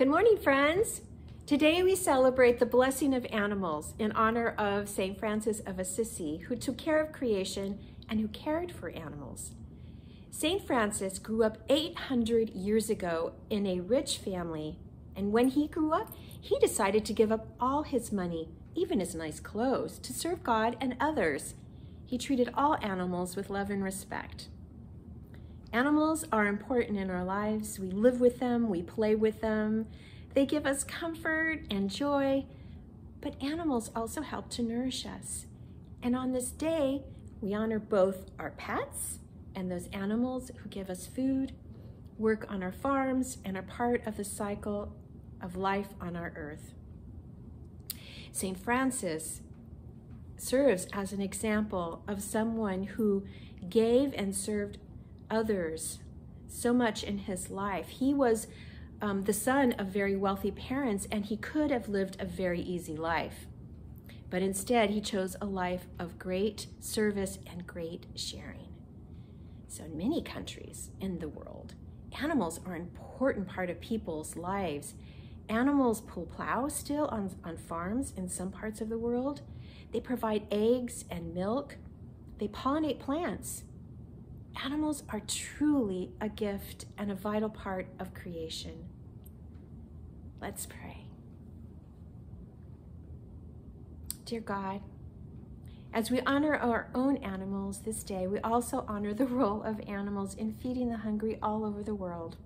Good morning, friends. Today we celebrate the blessing of animals in honor of St. Francis of Assisi, who took care of creation and who cared for animals. St. Francis grew up 800 years ago in a rich family, and when he grew up, he decided to give up all his money, even his nice clothes, to serve God and others. He treated all animals with love and respect. Animals are important in our lives. We live with them, we play with them. They give us comfort and joy, but animals also help to nourish us. And on this day, we honor both our pets and those animals who give us food, work on our farms, and are part of the cycle of life on our earth. St. Francis serves as an example of someone who gave and served others so much in his life. He was um, the son of very wealthy parents, and he could have lived a very easy life. But instead, he chose a life of great service and great sharing. So, in many countries in the world, animals are an important part of people's lives. Animals pull plows still on, on farms in some parts of the world. They provide eggs and milk. They pollinate plants Animals are truly a gift and a vital part of creation. Let's pray. Dear God, as we honor our own animals this day, we also honor the role of animals in feeding the hungry all over the world.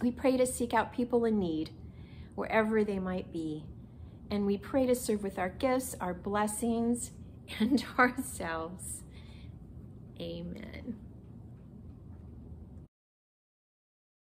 We pray to seek out people in need, wherever they might be. And we pray to serve with our gifts, our blessings, and ourselves. Amen.